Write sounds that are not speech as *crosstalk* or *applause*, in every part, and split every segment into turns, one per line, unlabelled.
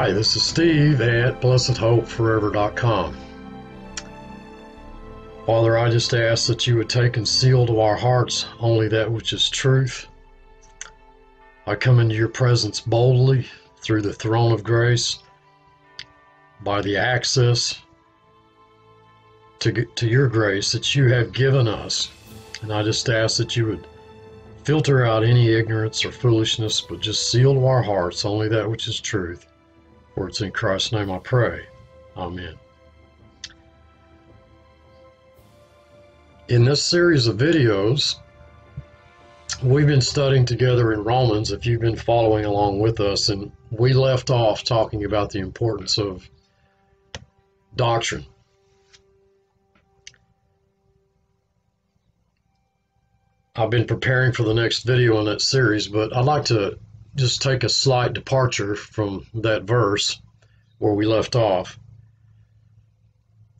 Hi, this is Steve at blessedhopeforever.com. Father, I just ask that you would take and seal to our hearts only that which is truth. I come into your presence boldly through the throne of grace by the access to, to your grace that you have given us. And I just ask that you would filter out any ignorance or foolishness, but just seal to our hearts only that which is truth. For it's in Christ's name I pray. Amen. In this series of videos, we've been studying together in Romans, if you've been following along with us, and we left off talking about the importance of doctrine. I've been preparing for the next video in that series, but I'd like to just take a slight departure from that verse where we left off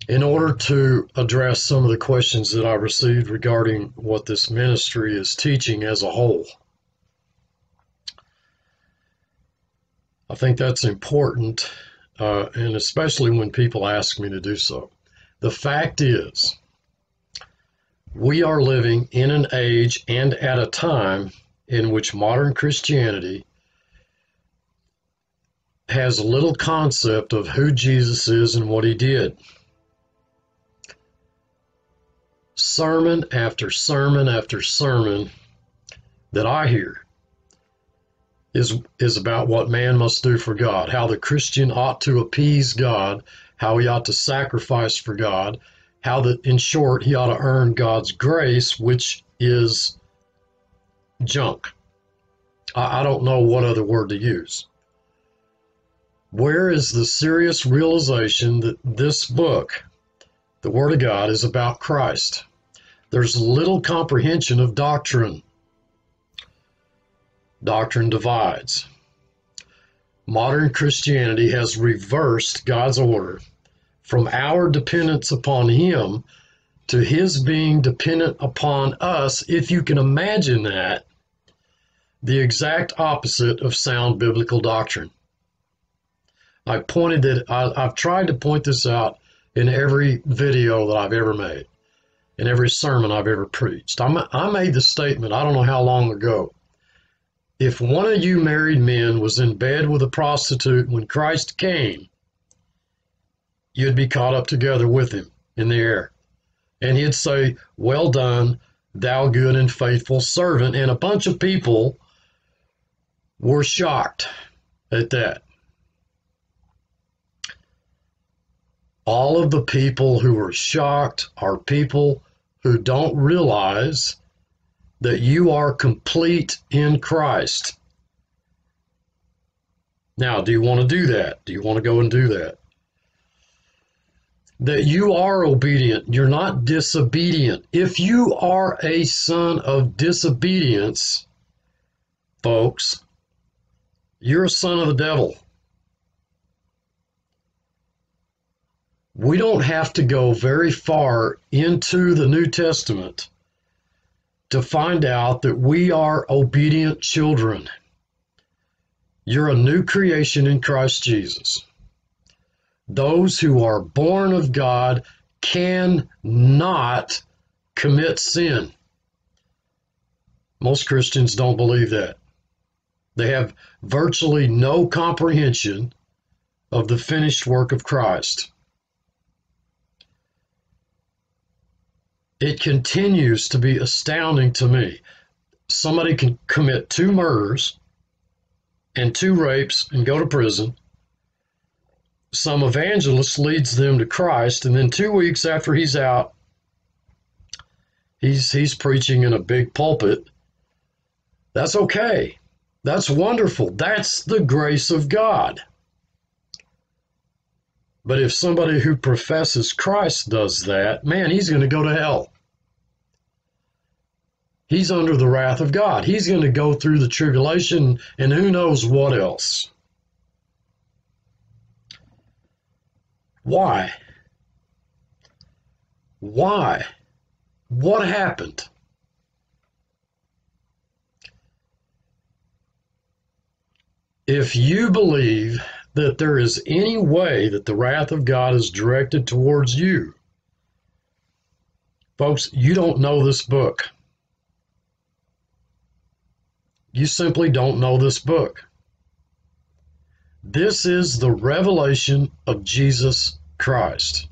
in order to address some of the questions that I received regarding what this ministry is teaching as a whole. I think that's important, uh, and especially when people ask me to do so. The fact is, we are living in an age and at a time in which modern Christianity has little concept of who Jesus is and what he did. Sermon after sermon after sermon that I hear is is about what man must do for God, how the Christian ought to appease God, how he ought to sacrifice for God, how that in short he ought to earn God's grace, which is junk. I, I don't know what other word to use. Where is the serious realization that this book, the Word of God, is about Christ? There's little comprehension of doctrine. Doctrine divides. Modern Christianity has reversed God's order from our dependence upon Him to His being dependent upon us, if you can imagine that, the exact opposite of sound biblical doctrine. I pointed it, I, I've tried to point this out in every video that I've ever made, in every sermon I've ever preached. I'm, I made the statement, I don't know how long ago. If one of you married men was in bed with a prostitute when Christ came, you'd be caught up together with him in the air. And he'd say, Well done, thou good and faithful servant. And a bunch of people were shocked at that. All of the people who are shocked are people who don't realize that you are complete in Christ. Now, do you want to do that? Do you want to go and do that? That you are obedient, you're not disobedient. If you are a son of disobedience, folks, you're a son of the devil. We don't have to go very far into the New Testament to find out that we are obedient children. You're a new creation in Christ Jesus. Those who are born of God cannot commit sin. Most Christians don't believe that. They have virtually no comprehension of the finished work of Christ. It continues to be astounding to me. Somebody can commit two murders and two rapes and go to prison. Some evangelist leads them to Christ, and then two weeks after he's out, he's he's preaching in a big pulpit. That's okay. That's wonderful. That's the grace of God. But if somebody who professes Christ does that, man, he's going to go to hell. He's under the wrath of God. He's going to go through the tribulation and who knows what else. Why? Why? What happened? If you believe that there is any way that the wrath of God is directed towards you. Folks, you don't know this book. You simply don't know this book. This is the revelation of Jesus Christ.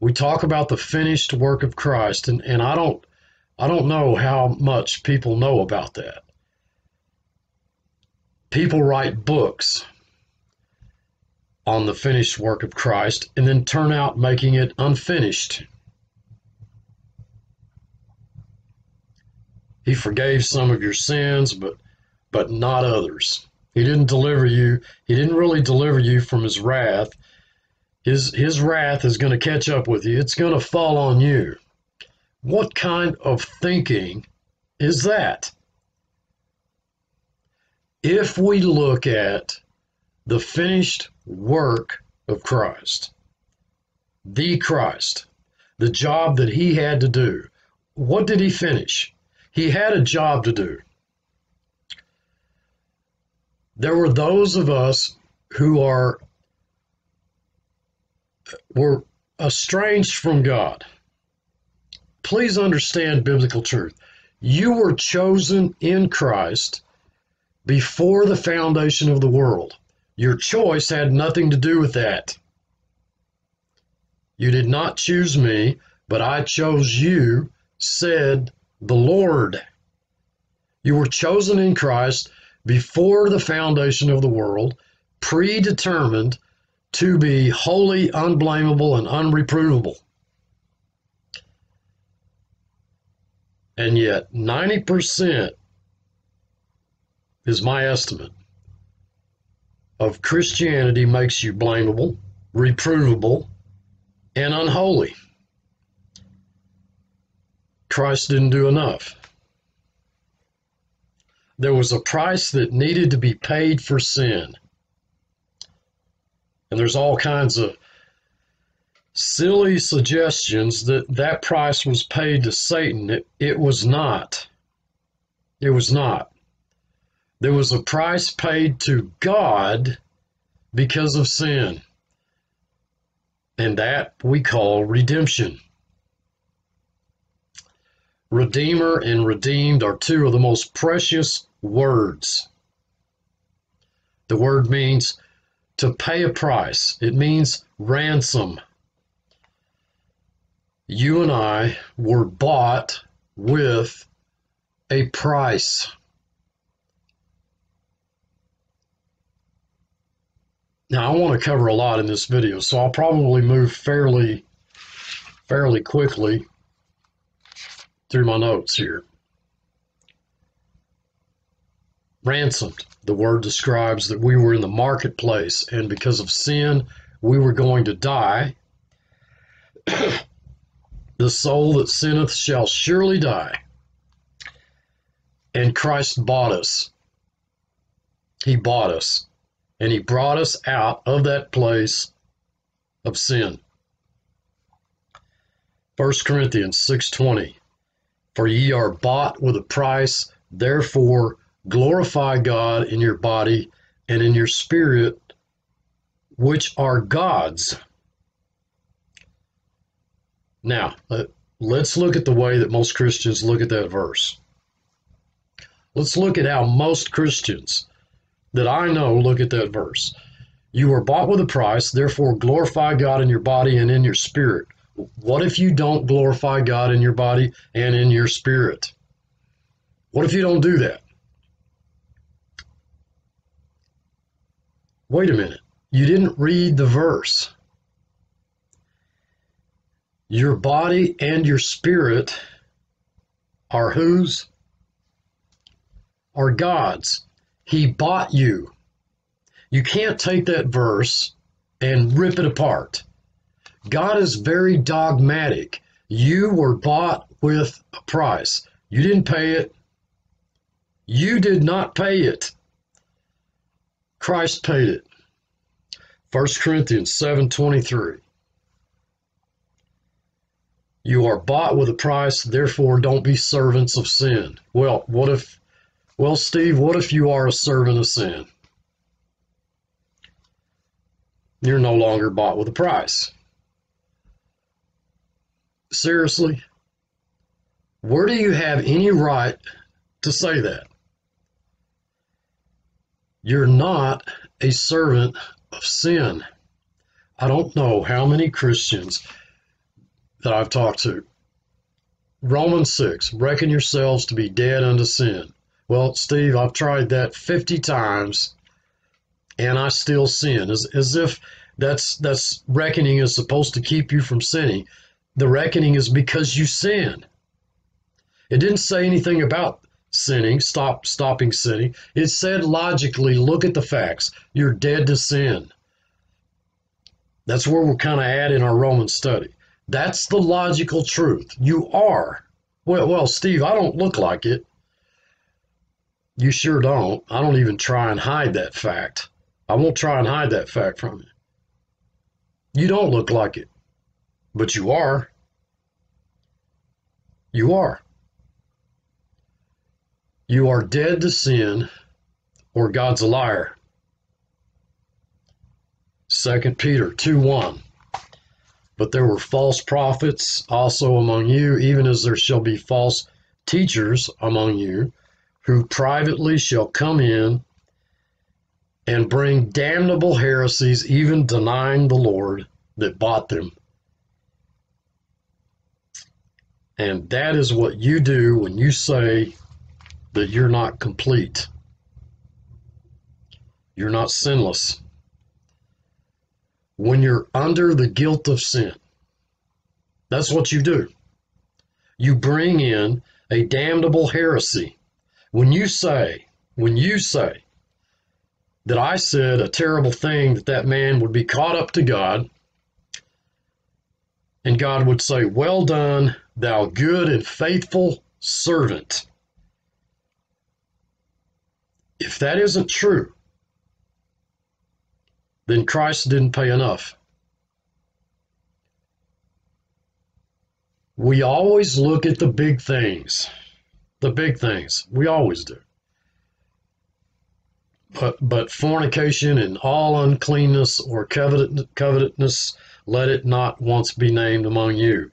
We talk about the finished work of Christ, and, and I don't I don't know how much people know about that. People write books on the finished work of Christ and then turn out making it unfinished. He forgave some of your sins, but but not others. He didn't deliver you. He didn't really deliver you from his wrath. His his wrath is going to catch up with you. It's going to fall on you. What kind of thinking is that? If we look at the finished work of Christ, the Christ, the job that he had to do, what did he finish? He had a job to do. There were those of us who are were estranged from God please understand biblical truth. You were chosen in Christ before the foundation of the world. Your choice had nothing to do with that. You did not choose me, but I chose you, said the Lord. You were chosen in Christ before the foundation of the world, predetermined to be holy, unblameable, and unreprovable. And yet, 90% is my estimate of Christianity makes you blamable, reprovable, and unholy. Christ didn't do enough. There was a price that needed to be paid for sin. And there's all kinds of silly suggestions that that price was paid to Satan. It, it was not. It was not. There was a price paid to God because of sin. And that we call redemption. Redeemer and redeemed are two of the most precious words. The word means to pay a price, it means ransom you and I were bought with a price. Now I want to cover a lot in this video, so I'll probably move fairly fairly quickly through my notes here. Ransomed. The word describes that we were in the marketplace, and because of sin, we were going to die. *clears throat* The soul that sinneth shall surely die. And Christ bought us. He bought us. And he brought us out of that place of sin. 1 Corinthians 6:20 For ye are bought with a price therefore glorify God in your body and in your spirit which are God's now, uh, let's look at the way that most Christians look at that verse. Let's look at how most Christians that I know look at that verse. You were bought with a price, therefore glorify God in your body and in your spirit. What if you don't glorify God in your body and in your spirit? What if you don't do that? Wait a minute. You didn't read the verse your body and your spirit are whose? Are God's. He bought you. You can't take that verse and rip it apart. God is very dogmatic. You were bought with a price. You didn't pay it. You did not pay it. Christ paid it. 1 Corinthians 7:23 you are bought with a price, therefore don't be servants of sin. Well, what if, well, Steve, what if you are a servant of sin? you're no longer bought with a price. Seriously? Where do you have any right to say that? You're not a servant of sin. I don't know how many Christians that I've talked to. Romans 6, reckon yourselves to be dead unto sin. Well, Steve, I've tried that 50 times and I still sin. As, as if that's that's reckoning is supposed to keep you from sinning. The reckoning is because you sin. It didn't say anything about sinning, stop stopping sinning. It said logically, look at the facts. You're dead to sin. That's where we're kind of at in our Roman study. That's the logical truth. You are. Well, well, Steve, I don't look like it. You sure don't. I don't even try and hide that fact. I won't try and hide that fact from you. You don't look like it, but you are. You are. You are dead to sin, or God's a liar. 2 Peter 2 1. But there were false prophets also among you, even as there shall be false teachers among you, who privately shall come in and bring damnable heresies, even denying the Lord that bought them. And that is what you do when you say that you're not complete. You're not sinless. When you're under the guilt of sin, that's what you do. You bring in a damnable heresy. When you say, when you say that I said a terrible thing that that man would be caught up to God, and God would say, Well done, thou good and faithful servant. If that isn't true, then Christ didn't pay enough. We always look at the big things. The big things. We always do. But, but fornication and all uncleanness or covet, covetousness let it not once be named among you.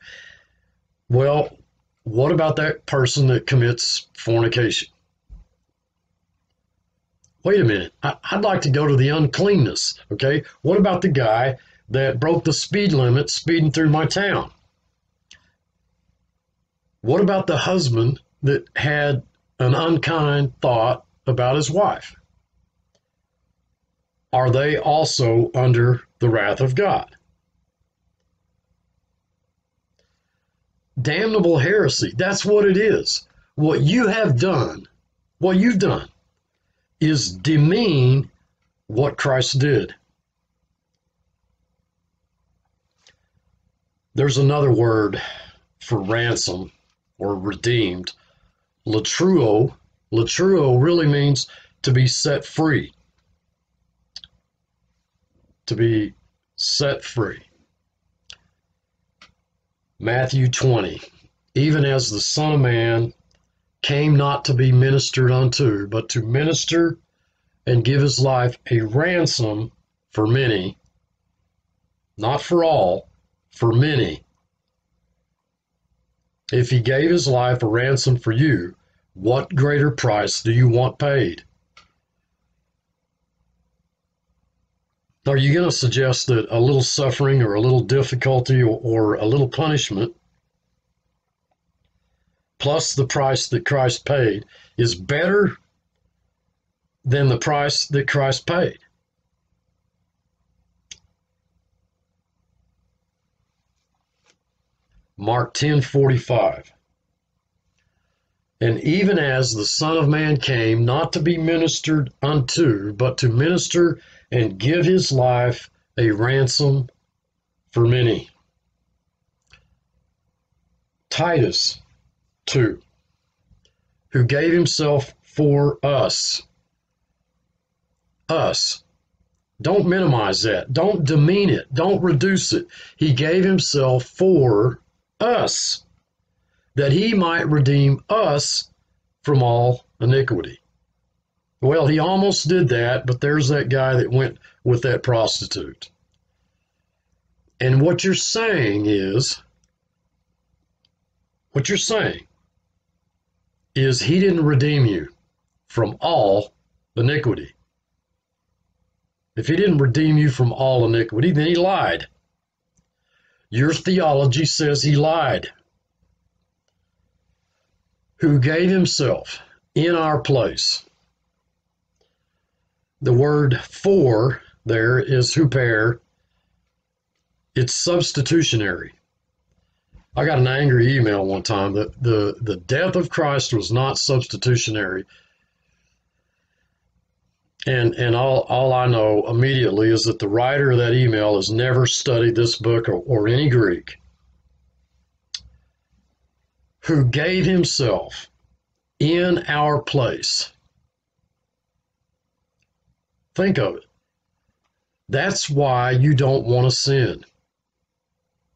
Well, what about that person that commits fornication? Wait a minute. I, would like to go to the uncleanness. Okay. What about the guy that broke the speed limit speeding through my town? What about the husband that had an unkind thought about his wife? Are they also under the wrath of God? damnable heresy. That's what it is. What you have done, what you've done, is demean what Christ did. There's another word for ransom or redeemed. Latruo. Latruo really means to be set free. To be set free. Matthew 20. Even as the Son of Man came not to be ministered unto, but to minister and give his life a ransom for many, not for all, for many. If he gave his life a ransom for you, what greater price do you want paid? Are you going to suggest that a little suffering or a little difficulty or, or a little punishment, plus the price that Christ paid, is better than the price that Christ paid? Mark 10:45 And even as the son of man came not to be ministered unto but to minister and give his life a ransom for many. Titus 2, who gave himself for us. Us. Don't minimize that. Don't demean it. Don't reduce it. He gave himself for us, that he might redeem us from all iniquity. Well, he almost did that, but there's that guy that went with that prostitute. And what you're saying is, what you're saying is he didn't redeem you from all iniquity. If he didn't redeem you from all iniquity, then he lied. Your theology says he lied. Who gave himself in our place. The word for there is huper. It's substitutionary. I got an angry email one time that the, the death of Christ was not substitutionary. And and all, all I know immediately is that the writer of that email has never studied this book or, or any Greek. Who gave himself in our place. Think of it. That's why you don't want to sin.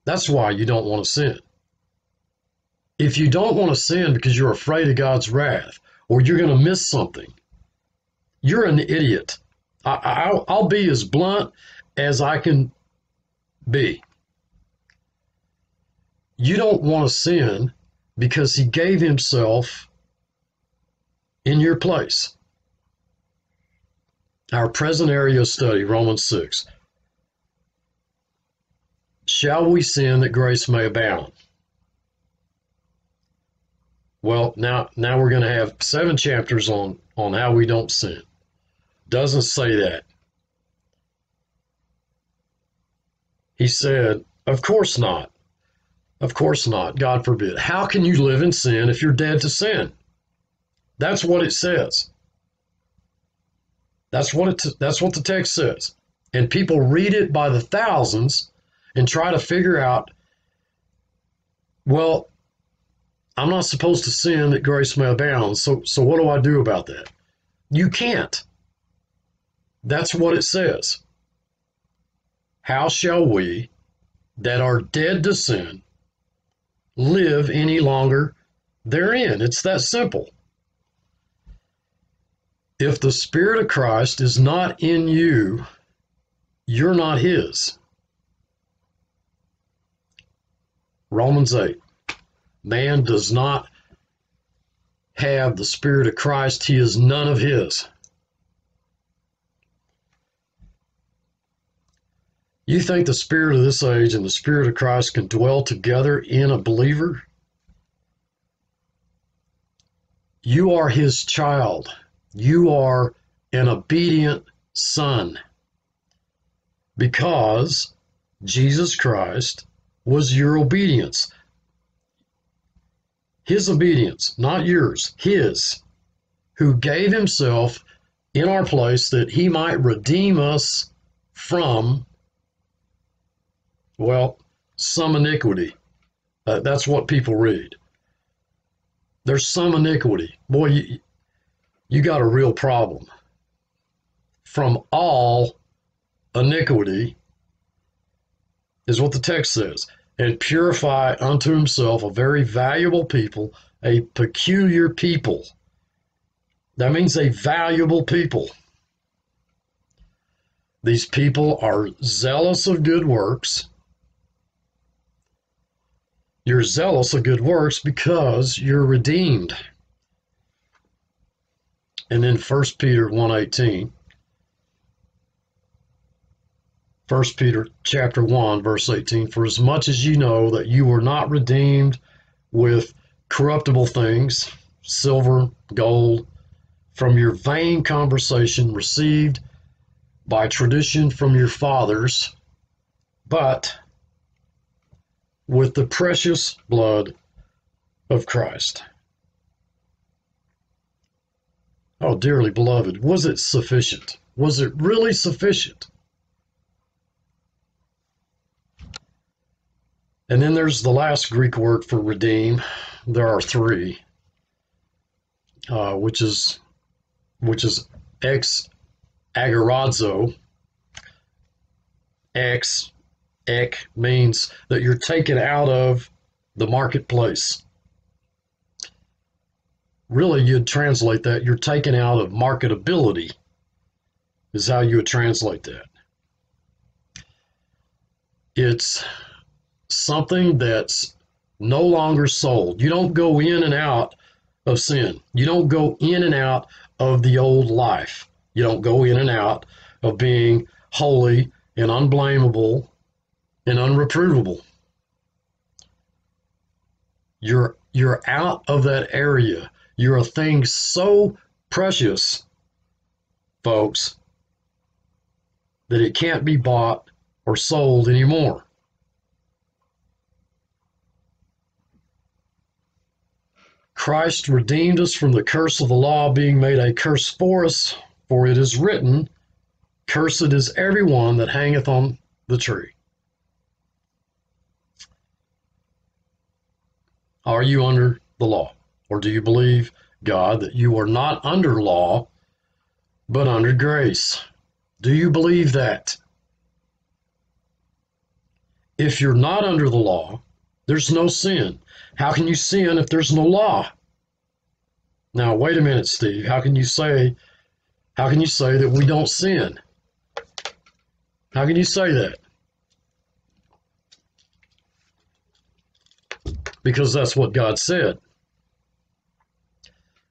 That's why you don't want to sin. If you don't want to sin because you're afraid of God's wrath or you're going to miss something, you're an idiot. I, will I'll be as blunt as I can be. You don't want to sin because he gave himself in your place. Our present area of study, Romans 6. Shall we sin that grace may abound? Well, now now we're going to have seven chapters on on how we don't sin. Doesn't say that. He said, "Of course not. Of course not. God forbid. How can you live in sin if you're dead to sin?" That's what it says. That's what it that's what the text says. And people read it by the thousands and try to figure out well, I'm not supposed to sin that grace may abound. So so what do I do about that? You can't. That's what it says. How shall we that are dead to sin live any longer therein? It's that simple. If the Spirit of Christ is not in you, you're not His. Romans 8. Man does not have the Spirit of Christ, he is none of His. You think the Spirit of this age and the Spirit of Christ can dwell together in a believer? You are His child. You are an obedient son because Jesus Christ was your obedience. His obedience, not yours, his, who gave himself in our place that he might redeem us from, well, some iniquity. Uh, that's what people read. There's some iniquity. Boy, you, you got a real problem. From all iniquity is what the text says, and purify unto himself a very valuable people, a peculiar people. That means a valuable people. These people are zealous of good works. You're zealous of good works because you're redeemed. And then 1 Peter 1:18. 1 Peter chapter 1 verse 18 for as much as you know that you were not redeemed with corruptible things silver gold from your vain conversation received by tradition from your fathers but with the precious blood of Christ Oh, dearly beloved, was it sufficient? Was it really sufficient? And then there's the last Greek word for redeem. There are three, uh, which is which is ex agorazo. Ex ek means that you're taken out of the marketplace really you'd translate that you're taken out of marketability is how you would translate that it's something that's no longer sold. You don't go in and out of sin. You don't go in and out of the old life. You don't go in and out of being holy and unblameable and unreprovable. You're you're out of that area. You're a thing so precious, folks, that it can't be bought or sold anymore. Christ redeemed us from the curse of the law, being made a curse for us, for it is written, Cursed is everyone that hangeth on the tree. Are you under the law? Or do you believe, God, that you are not under law, but under grace? Do you believe that? If you're not under the law, there's no sin. How can you sin if there's no law? Now, wait a minute, Steve. How can you say how can you say that we don't sin? How can you say that? Because that's what God said.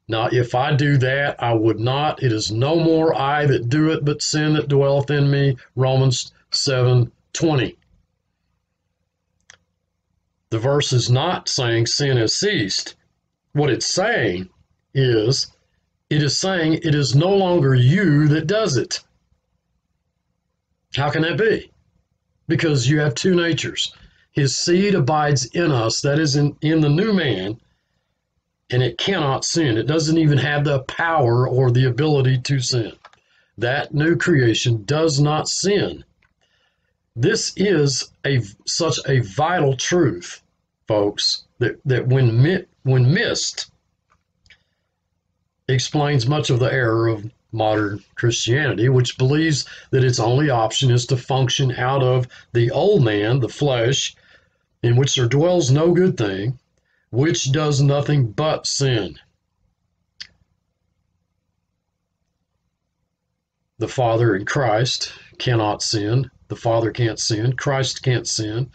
Now, if I do that, I would not. It is no more I that do it, but sin that dwelleth in me. Romans 7 20. The verse is not saying sin has ceased. What it's saying is, it is saying it is no longer you that does it. How can that be? Because you have two natures his seed abides in us, that is in, in the new man, and it cannot sin. It doesn't even have the power or the ability to sin. That new creation does not sin. This is a such a vital truth, folks, that, that when when missed explains much of the error of modern Christianity, which believes that its only option is to function out of the old man, the flesh, in which there dwells no good thing, which does nothing but sin. The Father in Christ cannot sin. The Father can't sin. Christ can't sin.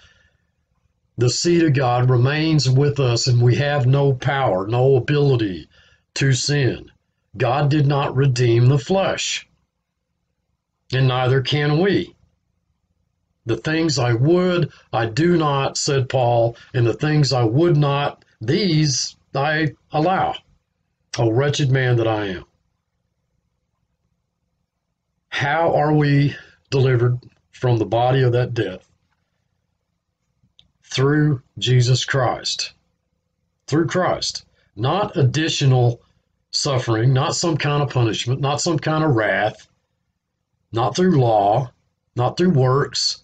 The seed of God remains with us, and we have no power, no ability to sin. God did not redeem the flesh, and neither can we. The things I would, I do not, said Paul, and the things I would not, these I allow. O wretched man that I am. How are we delivered from the body of that death? Through Jesus Christ. Through Christ. Not additional suffering, not some kind of punishment, not some kind of wrath, not through law, not through works,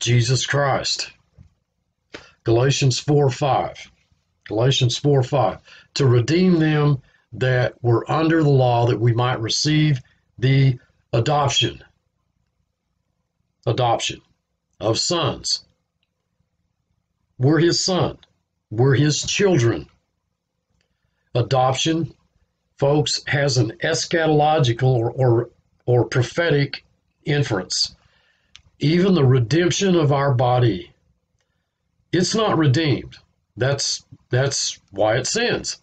Jesus Christ. Galatians 4 5. Galatians 4 5. To redeem them that were under the law, that we might receive the adoption. Adoption of sons. We're his son. We're his children. Adoption, folks, has an eschatological or, or, or prophetic inference even the redemption of our body, it's not redeemed. That's that's why it sins.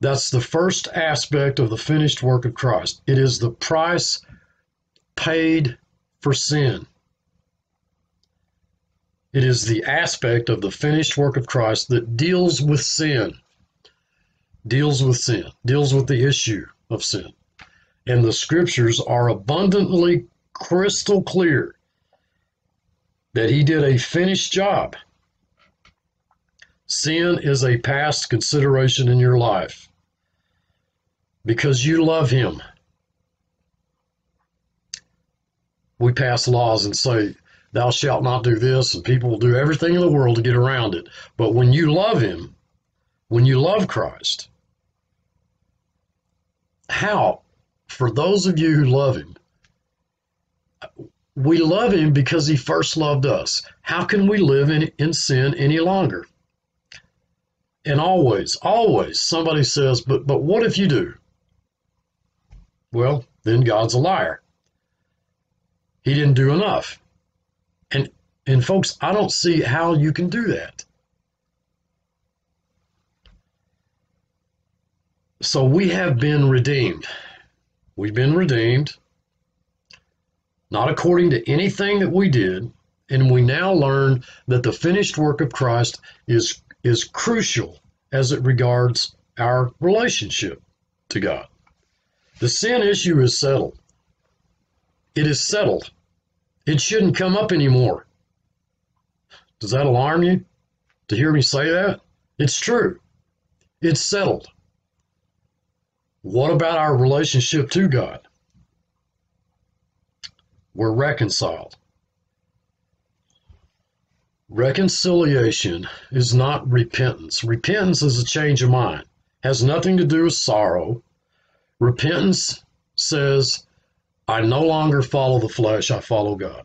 That's the first aspect of the finished work of Christ. It is the price paid for sin. It is the aspect of the finished work of Christ that deals with sin, deals with sin, deals with the issue of sin. And the scriptures are abundantly crystal clear that he did a finished job. Sin is a past consideration in your life because you love him. We pass laws and say, Thou shalt not do this, and people will do everything in the world to get around it. But when you love him, when you love Christ, how, for those of you who love him, we love him because he first loved us. How can we live in, in sin any longer? And always, always somebody says, but but what if you do? Well, then God's a liar. he didn't do enough. And and folks, I don't see how you can do that. So we have been redeemed. We've been redeemed, not according to anything that we did, and we now learn that the finished work of Christ is is crucial as it regards our relationship to God. The sin issue is settled. It is settled. It shouldn't come up anymore. Does that alarm you to hear me say that? It's true. It's settled. What about our relationship to God? We're reconciled. Reconciliation is not repentance. Repentance is a change of mind. Has nothing to do with sorrow. Repentance says, I no longer follow the flesh, I follow God.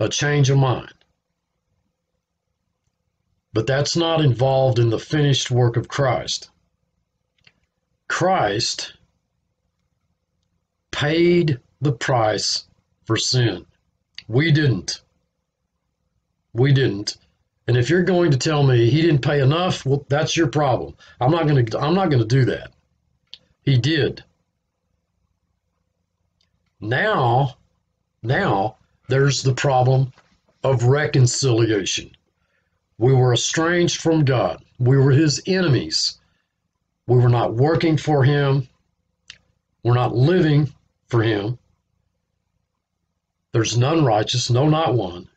A change of mind. But that's not involved in the finished work of Christ. Christ paid the price for sin. We didn't. We didn't. And if you're going to tell me he didn't pay enough, well, that's your problem. I'm not going to. I'm not going to do that. He did. Now, now there's the problem of reconciliation. We were estranged from God. We were his enemies. We were not working for him. We're not living for him. There's none righteous, no, not one.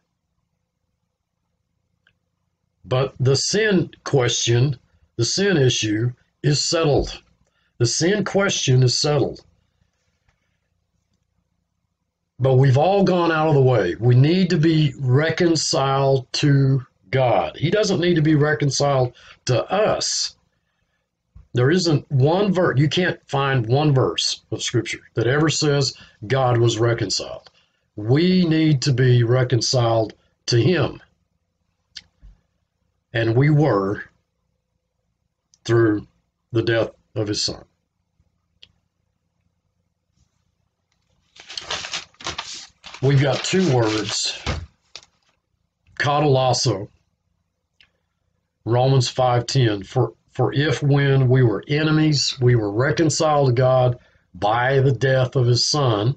But the sin question, the sin issue, is settled. The sin question is settled. But we've all gone out of the way. We need to be reconciled to God. He doesn't need to be reconciled to us. There isn't one verse, you can't find one verse of Scripture that ever says God was reconciled. We need to be reconciled to Him. And we were through the death of His Son. We've got two words katalasso Romans 5:10 for for if when we were enemies we were reconciled to God by the death of his son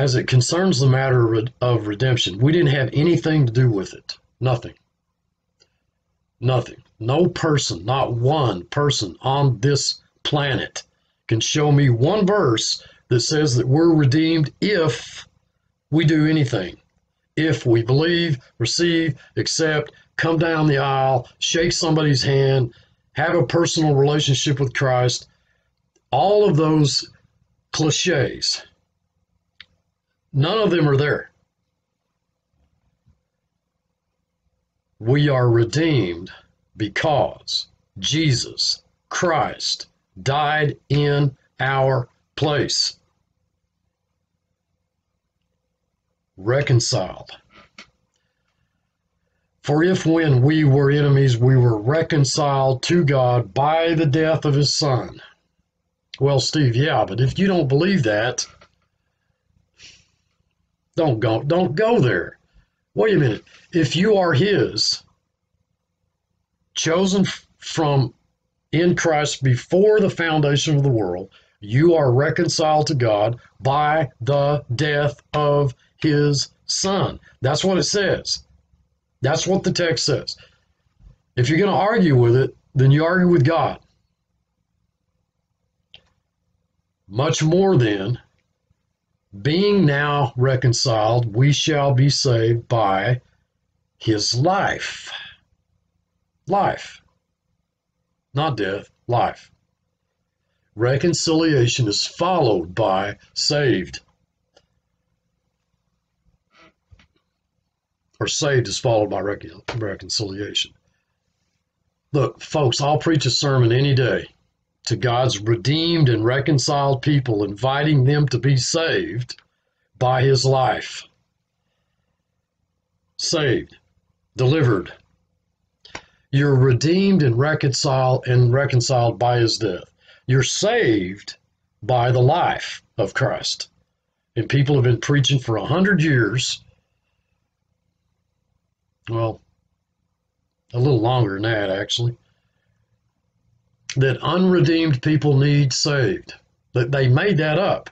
as it concerns the matter of redemption we didn't have anything to do with it. Nothing. Nothing. No person not one person on this planet can show me one verse that says that we're redeemed if we do anything. If we believe, receive, accept, come down the aisle, shake somebody's hand, have a personal relationship with Christ, all of those cliches, none of them are there. We are redeemed because Jesus Christ died in our place. reconciled. For if when we were enemies, we were reconciled to God by the death of his son. Well, Steve, yeah, but if you don't believe that, don't go don't go there. Wait a minute. If you are his, chosen from in Christ before the foundation of the world, you are reconciled to God by the death of his son. That's what it says. That's what the text says. If you're going to argue with it, then you argue with God. Much more than being now reconciled, we shall be saved by his life. Life. Not death, life. Reconciliation is followed by saved. or saved is followed by reconciliation. Look, folks, I'll preach a sermon any day to God's redeemed and reconciled people, inviting them to be saved by his life. Saved, delivered. You're redeemed and reconciled and reconciled by his death. You're saved by the life of Christ. And people have been preaching for a hundred years. Well, a little longer than that, actually. That unredeemed people need saved. That they made that up.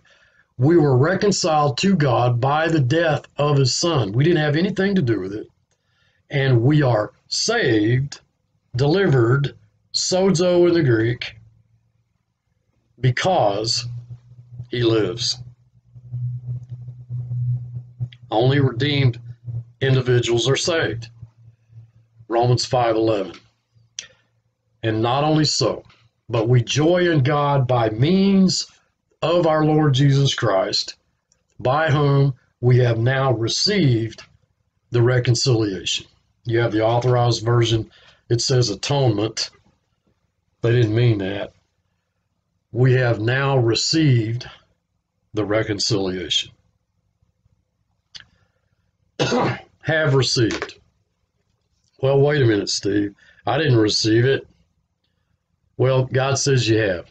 We were reconciled to God by the death of his son. We didn't have anything to do with it. And we are saved, delivered, sozo in the Greek, because he lives. Only redeemed individuals are saved. Romans 5:11. And not only so, but we joy in God by means of our Lord Jesus Christ, by whom we have now received the reconciliation. You have the authorized version, it says atonement. They didn't mean that. We have now received the reconciliation. *clears throat* have received. Well, wait a minute, Steve. I didn't receive it. Well, God says you have.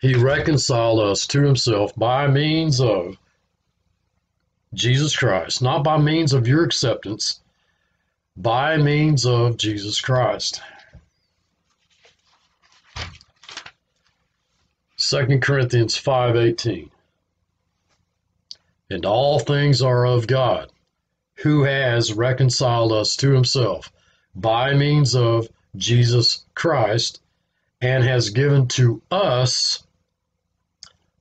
He reconciled us to himself by means of Jesus Christ, not by means of your acceptance, by means of Jesus Christ. 2 Corinthians 5:18 And all things are of God who has reconciled us to himself by means of Jesus Christ and has given to us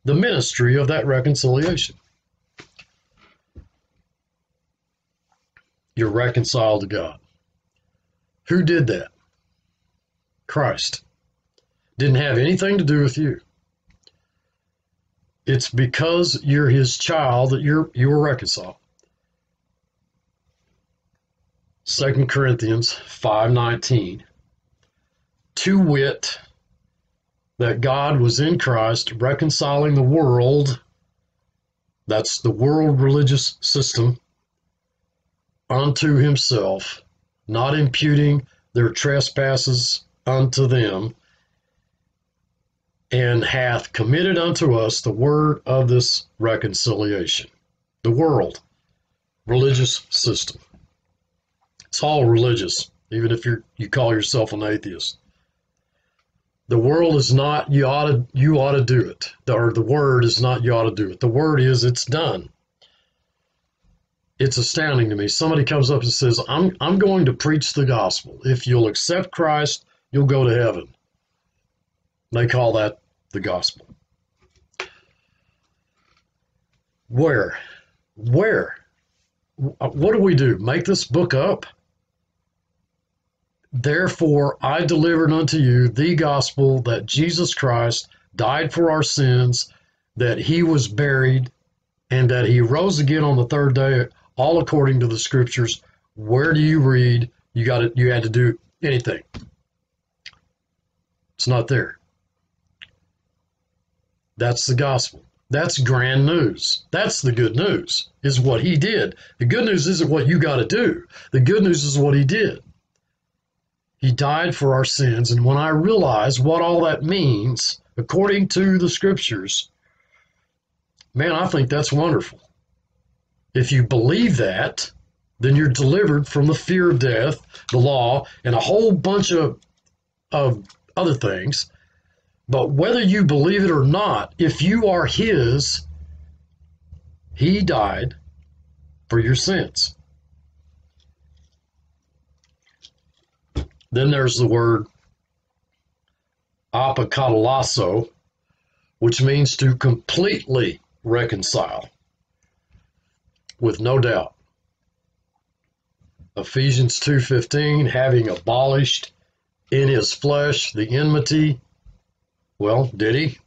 the ministry of that reconciliation. You're reconciled to God. Who did that? Christ. Didn't have anything to do with you. It's because you're his child that you're you were reconciled. 2 Corinthians 5:19 to wit that God was in Christ reconciling the world that's the world religious system unto himself not imputing their trespasses unto them and hath committed unto us the word of this reconciliation. The world religious system it's all religious, even if you you call yourself an atheist. The world is not you ought to you ought to do it, or the word is not you ought to do it. The word is it's done. It's astounding to me. Somebody comes up and says, "I'm I'm going to preach the gospel. If you'll accept Christ, you'll go to heaven." They call that the gospel. Where? Where? What do we do? Make this book up? Therefore, I delivered unto you the gospel that Jesus Christ died for our sins, that he was buried, and that he rose again on the third day, all according to the scriptures. Where do you read? You got it. You had to do anything. It's not there. That's the gospel. That's grand news. That's the good news, is what he did. The good news isn't what you got to do. The good news is what he did. He died for our sins. And when I realize what all that means, according to the scriptures, man, I think that's wonderful. If you believe that, then you're delivered from the fear of death, the law, and a whole bunch of, of other things. But whether you believe it or not, if you are His, He died for your sins. Then there's the word apokatallasso, which means to completely reconcile, with no doubt. Ephesians 2:15 having abolished in his flesh the enmity. Well, did he?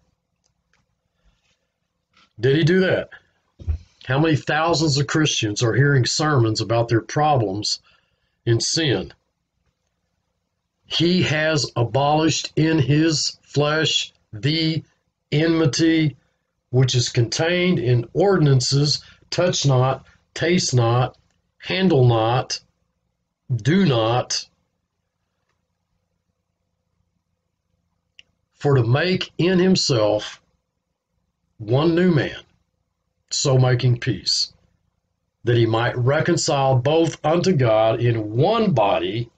Did he do that? How many thousands of Christians are hearing sermons about their problems in sin? He has abolished in his flesh the enmity which is contained in ordinances touch not, taste not, handle not, do not. for to make in himself one new man, so making peace, that he might reconcile both unto God in one body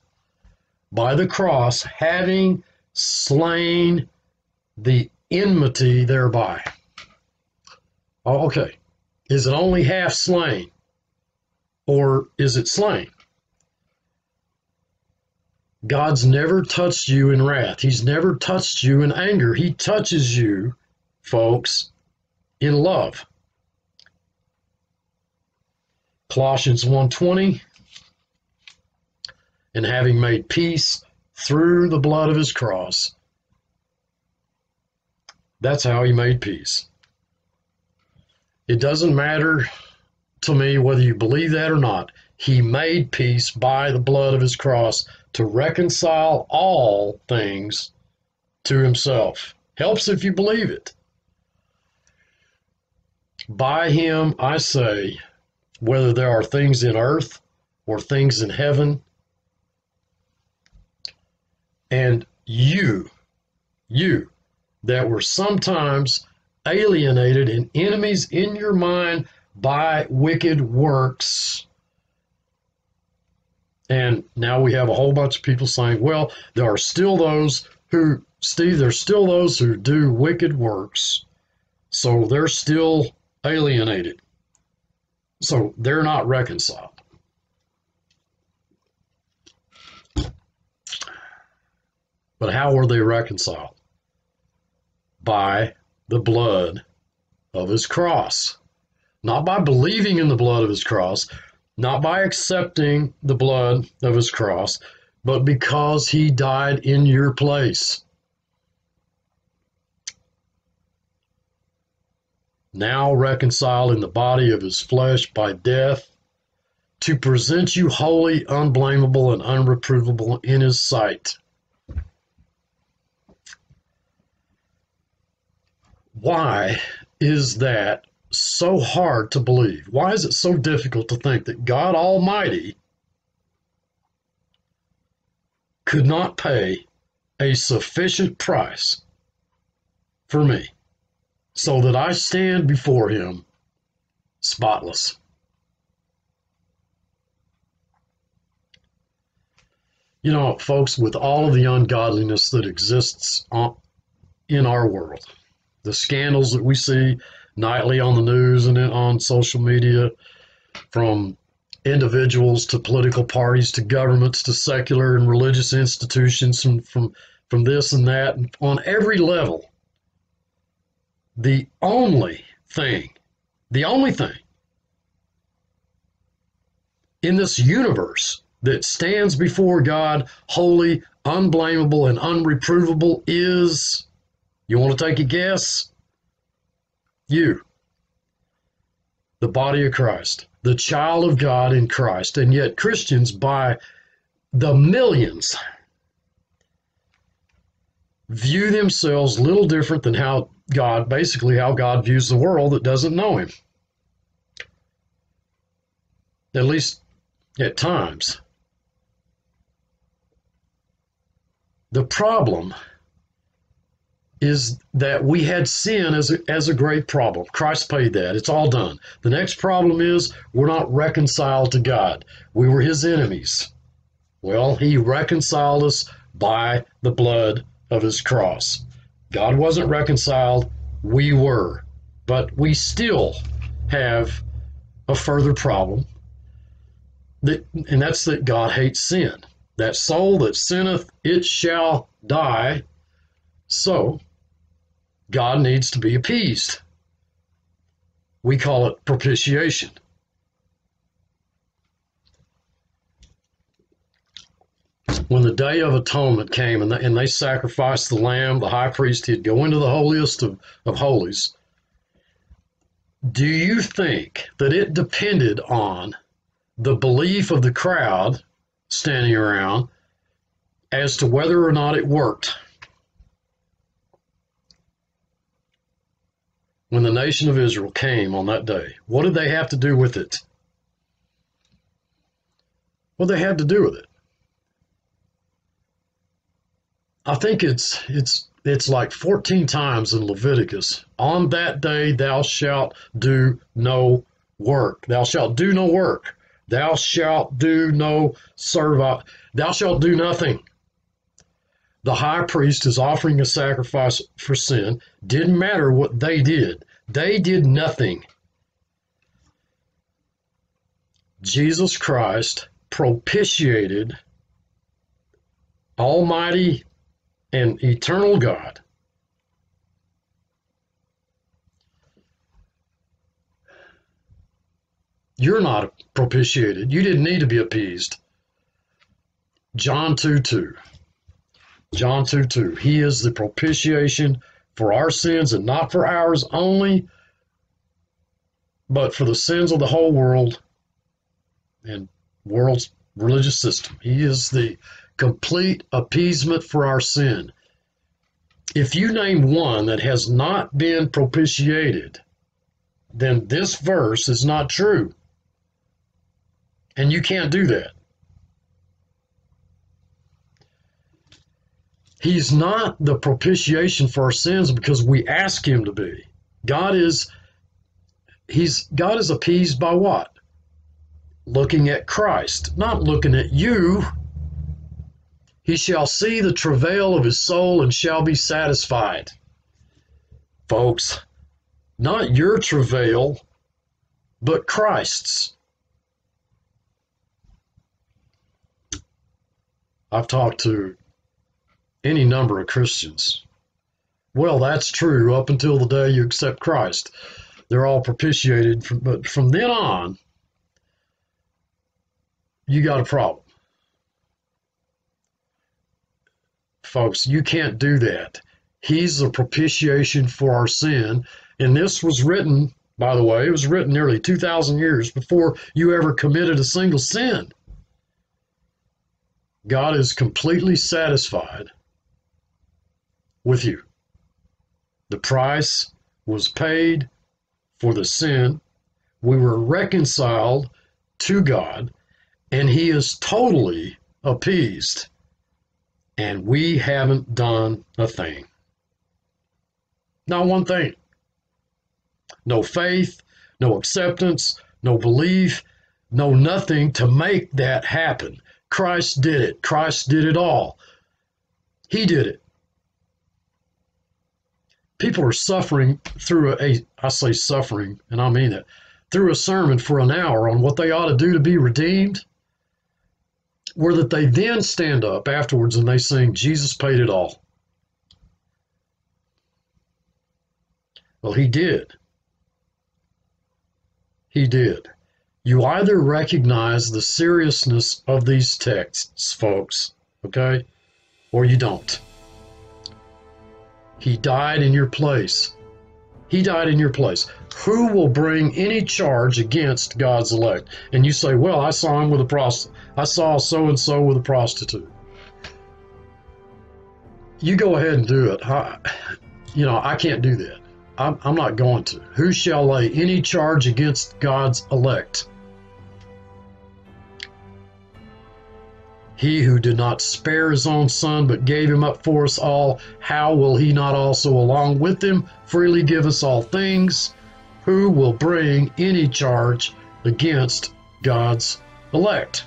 by the cross, having slain the enmity thereby. Oh, okay. Is it only half slain? Or is it slain? God's never touched you in wrath. He's never touched you in anger. He touches you, folks, in love. Colossians 1:20 and having made peace through the blood of his cross. That's how he made peace. It doesn't matter to me whether you believe that or not. He made peace by the blood of his cross to reconcile all things to himself. Helps if you believe it. By him, I say, whether there are things in earth or things in heaven, and you, you that were sometimes alienated and enemies in your mind by wicked works. And now we have a whole bunch of people saying, well, there are still those who, Steve, there's still those who do wicked works. So they're still alienated. So they're not reconciled. But how were they reconciled? By the blood of his cross. Not by believing in the blood of his cross, not by accepting the blood of his cross, but because he died in your place. Now reconciled in the body of his flesh by death, to present you holy, unblameable, and unreprovable in his sight. Why is that so hard to believe? Why is it so difficult to think that God Almighty could not pay a sufficient price for me so that I stand before Him spotless? You know, folks, with all of the ungodliness that exists in our world, the scandals that we see nightly on the news and on social media from individuals to political parties to governments to secular and religious institutions from from, from this and that and on every level the only thing the only thing in this universe that stands before God holy unblameable and unreprovable is you want to take a guess? You, the body of Christ, the child of God in Christ, and yet Christians by the millions view themselves little different than how God, basically, how God views the world that doesn't know Him. At least at times. The problem is that we had sin as a, as a great problem. Christ paid that. It's all done. The next problem is we're not reconciled to God. We were his enemies. Well, he reconciled us by the blood of his cross. God wasn't reconciled, we were. But we still have a further problem. That, and that's that God hates sin. That soul that sinneth, it shall die. So, God needs to be appeased. We call it propitiation. When the day of atonement came and they, and they sacrificed the lamb, the high priest, he'd go into the holiest of, of holies. Do you think that it depended on the belief of the crowd standing around as to whether or not it worked? When the nation of Israel came on that day, what did they have to do with it? What they had to do with it? I think it's it's it's like 14 times in Leviticus. On that day thou shalt do no work. Thou shalt do no work. Thou shalt do no service. Thou shalt do nothing. The high priest is offering a sacrifice for sin. Didn't matter what they did, they did nothing. Jesus Christ propitiated Almighty and eternal God. You're not propitiated. You didn't need to be appeased. John 2 2. John 2 2. He is the propitiation for our sins and not for ours only, but for the sins of the whole world and world's religious system. He is the complete appeasement for our sin. If you name one that has not been propitiated, then this verse is not true. And you can't do that. He's not the propitiation for our sins because we ask him to be. God is he's God is appeased by what? Looking at Christ, not looking at you. He shall see the travail of his soul and shall be satisfied. Folks, not your travail, but Christ's. I've talked to any number of Christians. Well, that's true up until the day you accept Christ. They're all propitiated, from, but from then on, you got a problem. folks. You can't do that. He's the propitiation for our sin. And this was written, by the way, it was written nearly 2,000 years before you ever committed a single sin. God is completely satisfied with you. The price was paid for the sin. We were reconciled to God, and He is totally appeased and we haven't done a thing. Not one thing. No faith, no acceptance, no belief, no nothing to make that happen. Christ did it. Christ did it all. He did it. People are suffering through a, I say suffering, and I mean it, through a sermon for an hour on what they ought to do to be redeemed where that they then stand up afterwards and they sing, Jesus paid it all. Well, he did. He did. You either recognize the seriousness of these texts, folks, okay, or you don't. He died in your place. He died in your place. Who will bring any charge against God's elect? And you say, Well, I saw him with a prostitute. I saw so and so with a prostitute. You go ahead and do it. I, you know, I can't do that. I'm, I'm not going to. Who shall lay any charge against God's elect? He who did not spare his own son, but gave him up for us all, how will he not also, along with him, freely give us all things? Who will bring any charge against God's elect?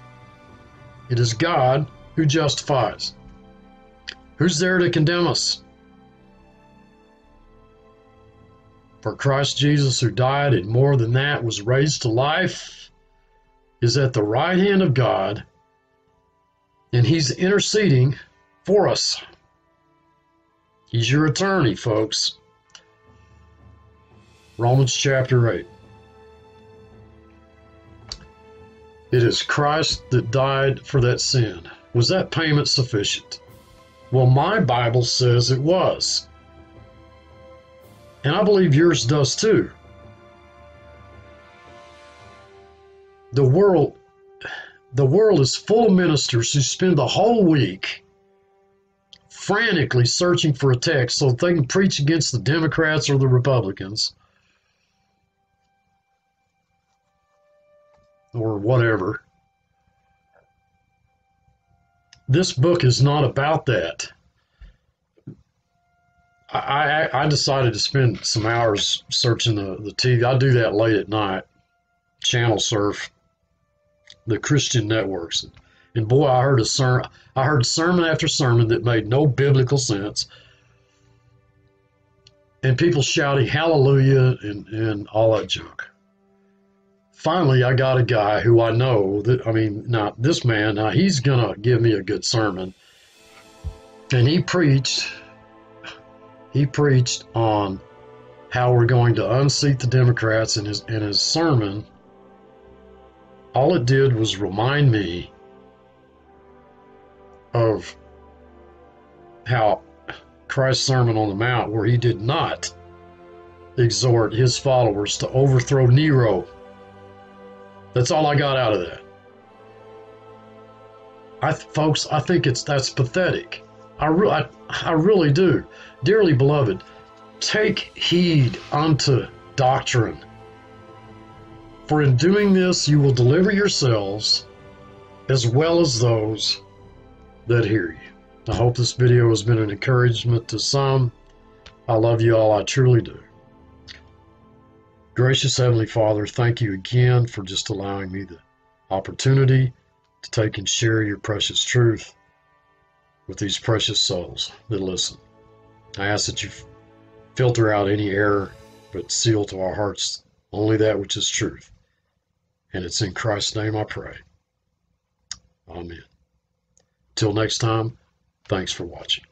It is God who justifies. Who's there to condemn us? For Christ Jesus, who died and more than that was raised to life, is at the right hand of God and he's interceding for us. He's your attorney, folks. Romans chapter 8. It is Christ that died for that sin. Was that payment sufficient? Well, my Bible says it was. And I believe yours does too. The world the world is full of ministers who spend the whole week frantically searching for a text so they can preach against the Democrats or the Republicans or whatever. This book is not about that. I, I decided to spend some hours searching the, the TV. I do that late at night, channel surf the Christian networks. And boy, I heard a sermon. I heard sermon after sermon that made no biblical sense, and people shouting hallelujah and, and all that junk. Finally, I got a guy who I know that I mean, now this man, now he's gonna give me a good sermon, and he preached he preached on how we're going to unseat the Democrats in his in his sermon. All it did was remind me of how Christ's Sermon on the Mount, where he did not exhort his followers to overthrow Nero. That's all I got out of that. I, folks, I think it's that's pathetic. I, re- I, I really do. Dearly beloved, take heed unto doctrine. For in doing this, you will deliver yourselves as well as those that hear you. I hope this video has been an encouragement to some. I love you all, I truly do. Gracious Heavenly Father, thank you again for just allowing me the opportunity to take and share your precious truth with these precious souls that listen. I ask that you filter out any error, but seal to our hearts only that which is truth. And it's in Christ's name I pray. Amen. Till next time, thanks for watching.